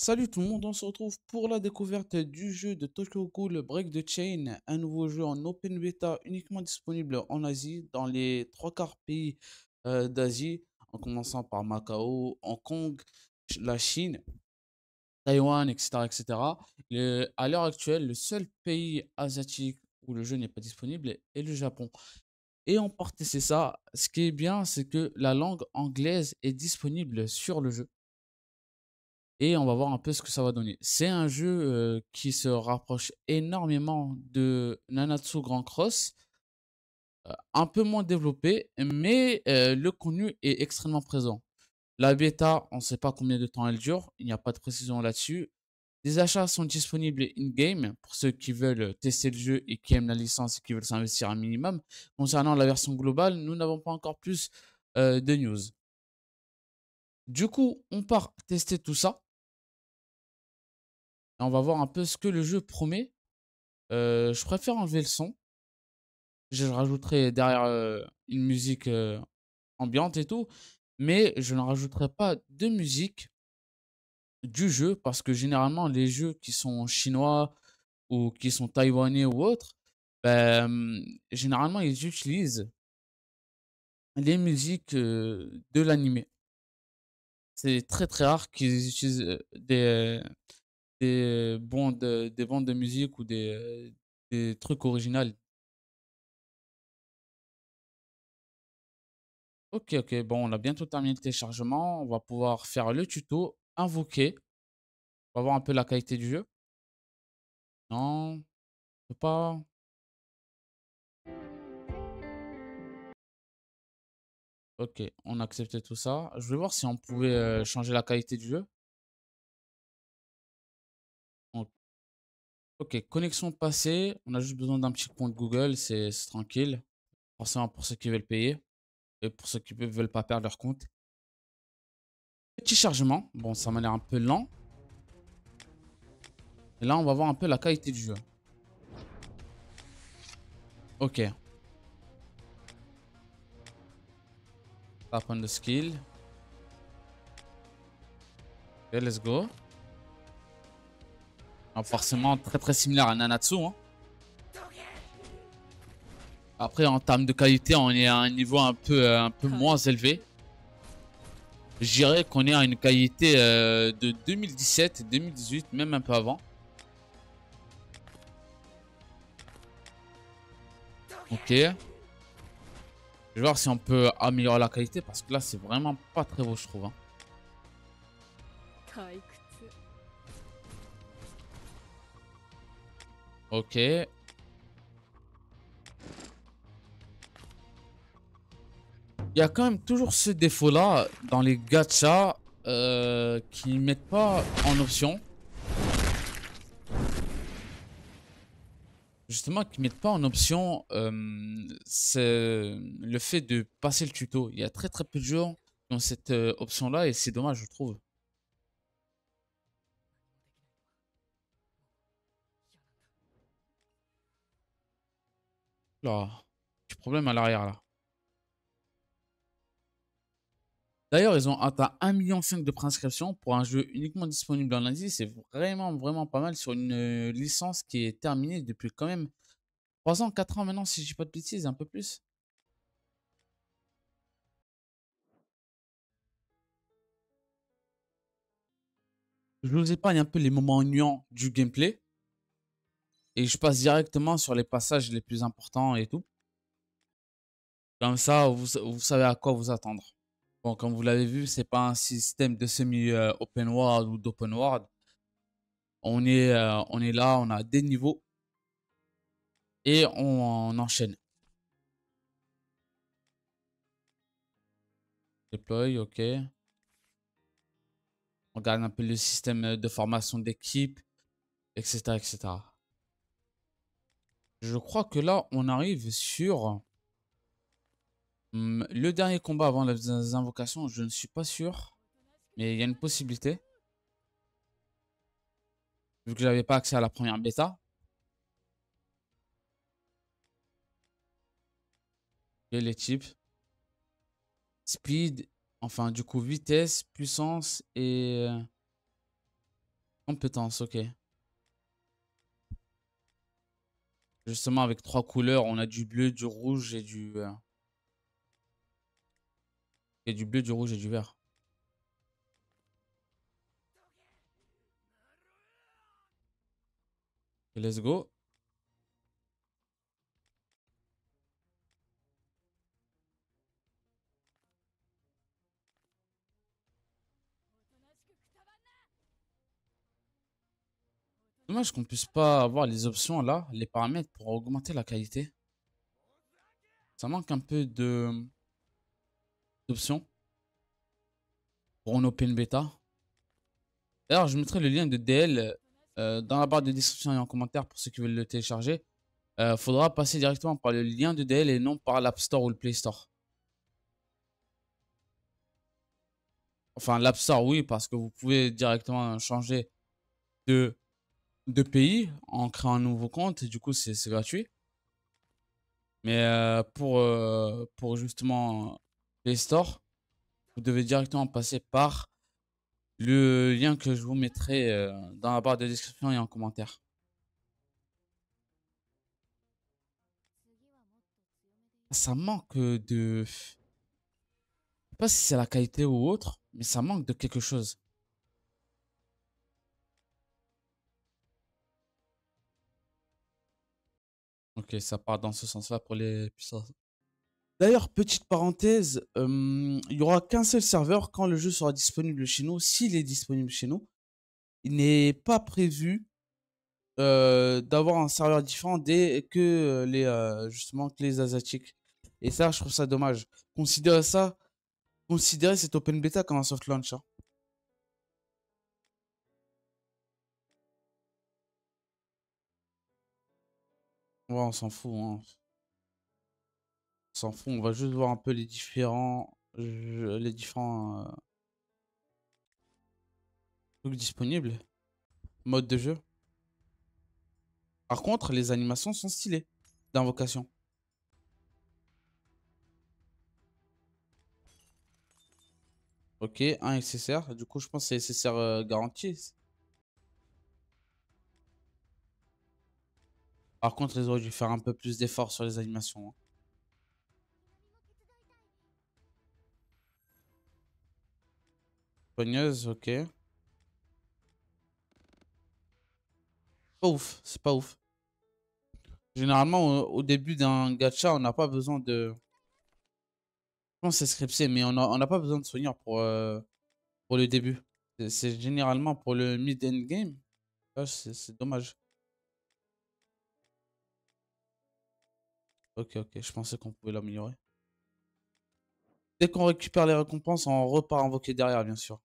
Salut tout le monde, on se retrouve pour la découverte du jeu de Tokyo Ghoul Break the Chain, un nouveau jeu en open beta uniquement disponible en Asie, dans les trois quarts pays euh, d'Asie, en commençant par Macao, Hong Kong, la Chine, Taïwan, etc. etc. Le- à l'heure actuelle, le seul pays asiatique où le jeu n'est pas disponible est le Japon. Et en part c'est ça, ce qui est bien, c'est que la langue anglaise est disponible sur le jeu. Et on va voir un peu ce que ça va donner. C'est un jeu euh, qui se rapproche énormément de Nanatsu Grand Cross, euh, un peu moins développé, mais euh, le contenu est extrêmement présent. La bêta, on ne sait pas combien de temps elle dure, il n'y a pas de précision là-dessus. Les achats sont disponibles in-game pour ceux qui veulent tester le jeu et qui aiment la licence et qui veulent s'investir un minimum. Concernant la version globale, nous n'avons pas encore plus de news. Du coup, on part tester tout ça. On va voir un peu ce que le jeu promet. Euh, je préfère enlever le son. Je rajouterai derrière euh, une musique euh, ambiante et tout. Mais je ne rajouterai pas de musique du jeu parce que généralement, les jeux qui sont chinois ou qui sont taïwanais ou autres, ben, généralement, ils utilisent les musiques de l'animé. C'est très très rare qu'ils utilisent des, des bandes, des bandes de musique ou des, euh, des trucs originaux. Ok, ok, bon, on a bientôt terminé le téléchargement. On va pouvoir faire le tuto, invoquer. On va voir un peu la qualité du jeu. Non, on peut pas. Ok, on a tout ça. Je vais voir si on pouvait euh, changer la qualité du jeu. Ok, connexion passée. On a juste besoin d'un petit compte Google, c'est tranquille. Forcément pour ceux qui veulent payer et pour ceux qui ne veulent pas perdre leur compte. Petit chargement. Bon, ça m'a l'air un peu lent. Et là, on va voir un peu la qualité du jeu. Ok. Tap on the skill. Ok, let's go. Ah, forcément, très très similaire à Nanatsu. hein. Après, en termes de qualité, on est à un niveau un peu, euh, un peu moins élevé. Je dirais qu'on est à une qualité euh, de 2017, 2018, même un peu avant. Ok. Je vais voir si on peut améliorer la qualité parce que là, c'est vraiment pas très beau, je trouve. hein. Ok. Il y a quand même toujours ce défaut-là dans les gachas euh, qui mettent pas en option. Justement, qui mettent pas en option euh, le fait de passer le tuto. Il y a très très peu de jeux qui ont cette euh, option-là et c'est dommage, je trouve. Là, petit problème à l'arrière là. D'ailleurs, ils ont atteint 1,5 million de préinscriptions pour un jeu uniquement disponible en Asie. C'est vraiment, vraiment pas mal sur une euh, licence qui est terminée depuis quand même 3 ans, 4 ans maintenant, si je dis pas de bêtises, un peu plus. Je vous épargne un peu les moments ennuyants du gameplay. Et je passe directement sur les passages les plus importants et tout. Comme ça, vous, vous savez à quoi vous attendre. Bon, comme vous l'avez vu, c'est pas un système de semi-open world ou d'open world. On est, euh, on est là, on a des niveaux et on, enchaîne. Deploy, ok. On regarde un peu le système de formation d'équipe, etc., etc. Je crois que là, on arrive sur hum, le dernier combat avant les invocations. Je ne suis pas sûr, mais il y a une possibilité. Vu que j'avais pas accès à la première bêta. Et les types. Speed, enfin du coup vitesse, puissance et... euh, Compétence, ok. Justement, avec trois couleurs, on a du bleu, du rouge et du... Euh, et du bleu, du rouge et du vert. let's go. Dommage qu'on puisse pas avoir les options là, les paramètres pour augmenter la qualité. Ça manque un peu de d'options pour un open beta. D'ailleurs, je mettrai le lien de DL euh, dans la barre de description et en commentaire pour ceux qui veulent le télécharger. Euh, faudra passer directement par le lien de DL et non par l'App Store ou le Play Store. Enfin, l'App Store, oui, parce que vous pouvez directement changer de de pays en créant un nouveau compte et du coup c'est gratuit. Mais euh, pour, euh, pour justement Play Store, vous devez directement passer par le lien que je vous mettrai euh, dans la barre de description et en commentaire. Ça manque de... Je sais pas si c'est la qualité ou autre, mais ça manque de quelque chose. Ok, ça part dans ce sens-là pour les puissances. D'ailleurs, petite parenthèse, il n'y aura qu'un seul serveur quand le jeu sera disponible chez nous. S'il est disponible chez nous, il n'est pas prévu d'avoir un serveur différent dès que les, justement, que les Asiatiques. Et ça, je trouve ça dommage. Considérez ça, considérez cet open beta comme un soft launch. Hein. Ouais, on s'en fout. Hein. On s'en fout. On va juste voir un peu les différents, les différents euh, trucs disponibles. Mode de jeu. Par contre, les animations sont stylées d'invocation. Ok, un SSR. Du coup, je pense que c'est SSR euh, garanti. Par contre, ils auraient dû faire un peu plus d'efforts sur les animations. Hein. Ok. Pas ouf, c'est pas ouf. Généralement, au, début d'un gacha, on n'a pas besoin de... Je pense c'est scripté, mais on n'a pas besoin de soigneur pour, euh, pour le début. C'est généralement pour le mid-end game. C'est dommage. Ok, ok, je pensais qu'on pouvait l'améliorer. Dès qu'on récupère les récompenses, on repart invoquer derrière, bien sûr.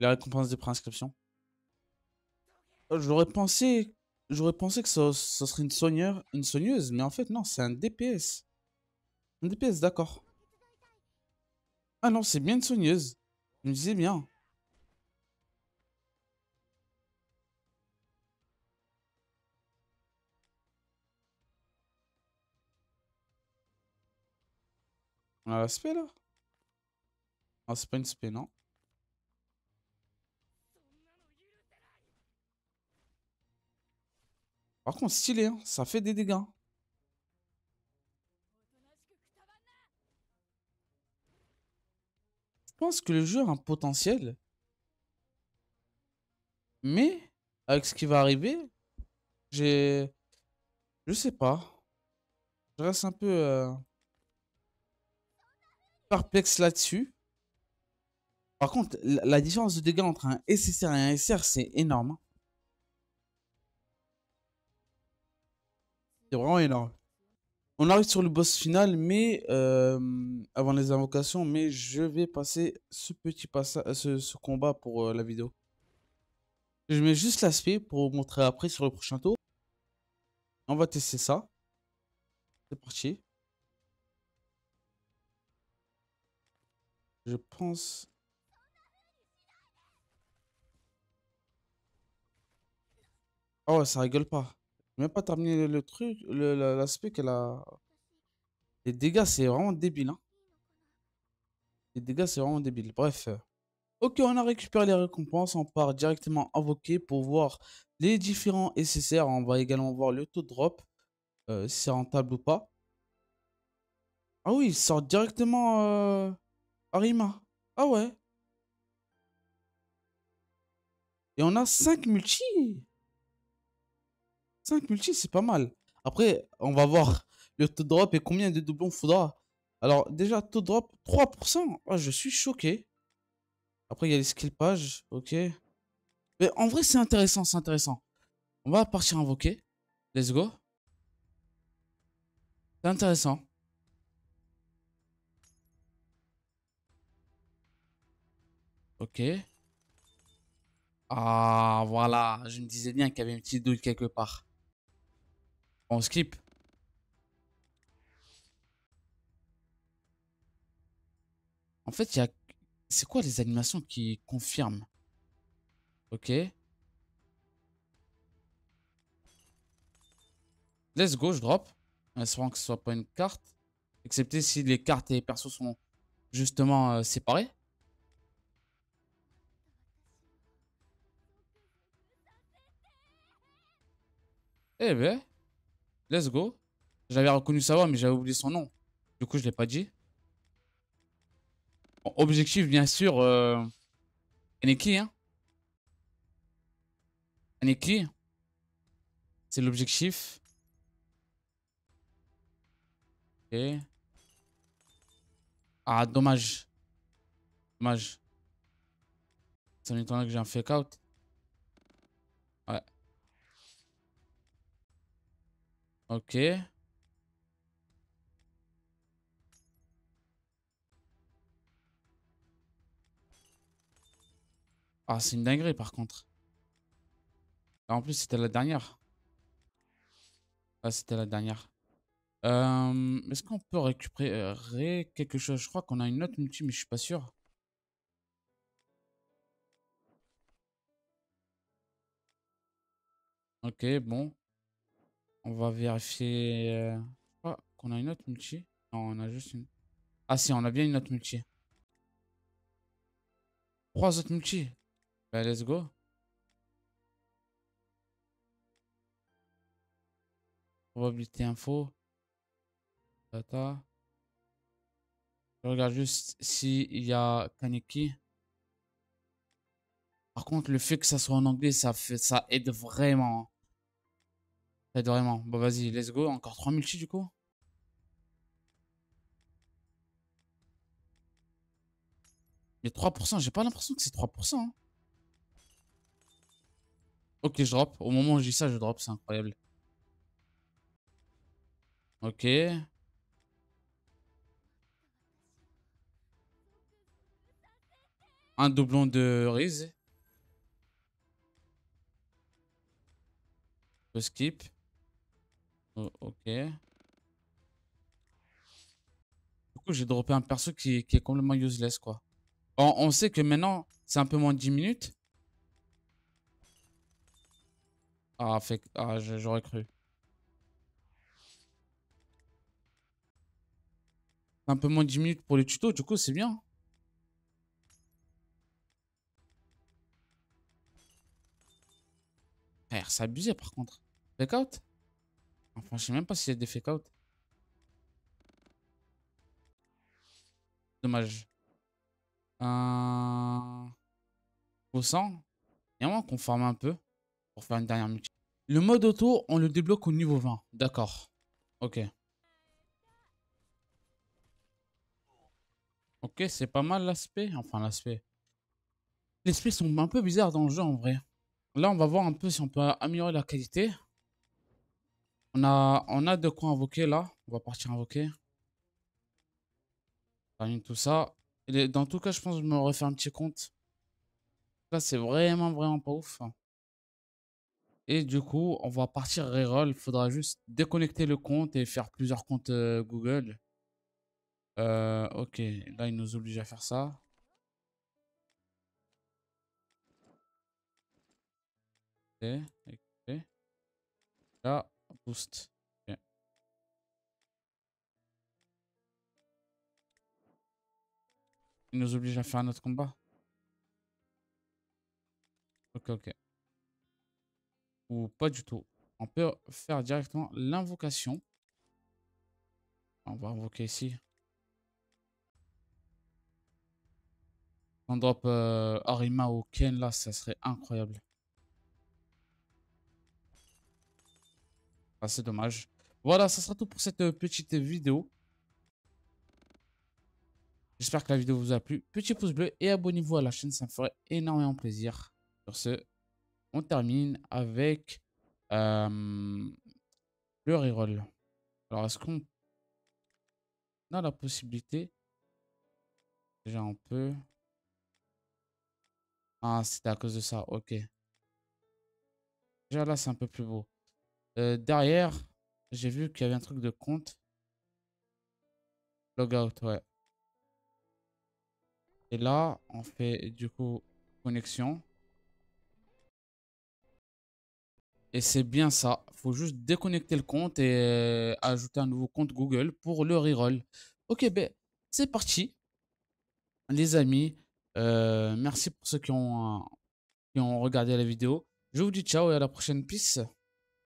Les récompenses de préinscription. Euh, j'aurais pensé, j'aurais pensé que ce, serait une soigneur, une soigneuse, mais en fait non, c'est un DPS. Un DPS, d'accord. Ah non, c'est bien une soigneuse. Je me disais bien. On a l'aspect là? Ah, c'est pas une spé, non? Par contre, stylé, hein ça fait des dégâts. Je pense que le jeu a un potentiel. Mais, avec ce qui va arriver, j'ai... Je sais pas. Je reste un peu... Euh, perplexe là-dessus. Par contre, la, différence de dégâts entre un SSR et un SR, c'est énorme. Hein. C'est vraiment énorme. On arrive sur le boss final, mais euh, avant les invocations, mais je vais passer ce petit passage, ce, ce combat pour euh, la vidéo. Je mets juste l'aspect pour vous montrer après sur le prochain tour. On va tester ça. C'est parti. Je pense... Oh, ça rigole pas. Même pas terminé le truc, l'aspect qu'elle a... Les dégâts, c'est vraiment débile. Hein. Les dégâts, c'est vraiment débile. Bref. Ok, on a récupéré les récompenses. On part directement invoquer pour voir les différents SSR. On va également voir le taux drop, euh, si c'est rentable ou pas. Ah oui, il sort directement euh, Arima. Ah ouais. Et on a 5 multi. 5 multi, c'est pas mal. Après, on va voir le taux drop et combien de doublons faudra. Alors, déjà, taux drop, 3%. Ah, je suis choqué. Après, il y a les skill pages. Ok. Mais en vrai, c'est intéressant, c'est intéressant. On va partir invoquer. Let's go. C'est intéressant. Ok. Ah, voilà. Je me disais bien qu'il y avait une petite douille quelque part. On skip. En fait, il y a... C'est quoi les animations qui confirment? Ok. Let's go, je drop. En espérant que ce soit pas une carte. Excepté si les cartes et les persos sont justement euh, séparés. Eh ben, let's go. J'avais reconnu sa voix, mais j'avais oublié son nom. Du coup, je l'ai pas dit. objectif, bien sûr, euh... Aneki, hein. Aneki. C'est l'objectif. Ok. Ah, dommage. Dommage. Ça m'étonnerait que j'ai un fake out. Ouais. Ok. Ah, c'est une dinguerie par contre. en plus, c'était la dernière. Ah, c'était la dernière. Euh, Est-ce qu'on peut récupérer quelque chose? Je crois qu'on a une autre multi, mais je suis pas sûr. Ok, bon. On va vérifier. Euh, crois qu'on a une autre multi. Non, on a juste une. Ah si, on a bien une autre multi. Trois autres multi. Ben, let's go. Probabilité info. Data. Je regarde juste s'il y a Kaneki. Par contre, le fait que ça soit en anglais, ça, fait, ça aide vraiment. Ça aide vraiment. Bon, vas-y, let's go. Encore 3 multi du coup. Mais 3%, j'ai pas l'impression que c'est 3%. Hein. Ok, je drop. Au moment où dis ça, je drop. C'est incroyable. Ok. Un doublon de Riz. Skip. Oh, ok. Du coup, j'ai droppé un perso qui, est complètement useless, quoi. On, on sait que maintenant, c'est un peu moins de 10 minutes. Ah, fait, ah j'aurais cru. Un peu moins de 10 minutes pour les tutos, du coup, c'est bien. Frère, c'est abusé par contre. Fake out? Enfin, je sais même pas s'il y a des fake out. Dommage. Euh... Au sang. A moins qu'on forme un peu pour faire une dernière multi. Le mode auto, on le débloque au niveau 20. D'accord. Ok. Ok, c'est pas mal l'aspect. Enfin, l'aspect. Les aspects sont un peu bizarres dans le jeu en vrai. Là, on va voir un peu si on peut améliorer la qualité. On a, de quoi invoquer là. On va partir invoquer. tout ça. dans tout cas, je pense que je me refais un petit compte. Là, c'est vraiment, vraiment pas ouf. Et du coup, on va partir reroll. Il faudra juste déconnecter le compte et faire plusieurs comptes euh, Google. Euh, ok, là, il nous oblige à faire ça. Ok, ok. Là, boost. Il nous oblige à faire un autre combat. Ok, ok. Ou pas du tout. On peut faire directement l'invocation. On va invoquer ici. On drop euh, Arima ou Ken là, ça serait incroyable. C'est dommage. Voilà, ça sera tout pour cette euh, petite vidéo. J'espère que la vidéo vous a plu. Petit pouce bleu et abonnez-vous à la chaîne, ça me ferait énormément plaisir. Sur ce, on termine avec euh, le reroll. Alors, est-ce qu'on a la possibilité? Déjà, on peut... Ah, c'était à cause de ça, ok. Déjà là, c'est un peu plus beau. Euh, derrière, j'ai vu qu'il y avait un truc de compte. Logout, ouais. Et là, on fait du coup connexion. Et c'est bien ça. Faut juste déconnecter le compte et euh, ajouter un nouveau compte Google pour le reroll. Ok, ben c'est parti. Les amis, euh, merci pour ceux qui ont, qui ont regardé la vidéo. Je vous dis ciao et à la prochaine. Peace.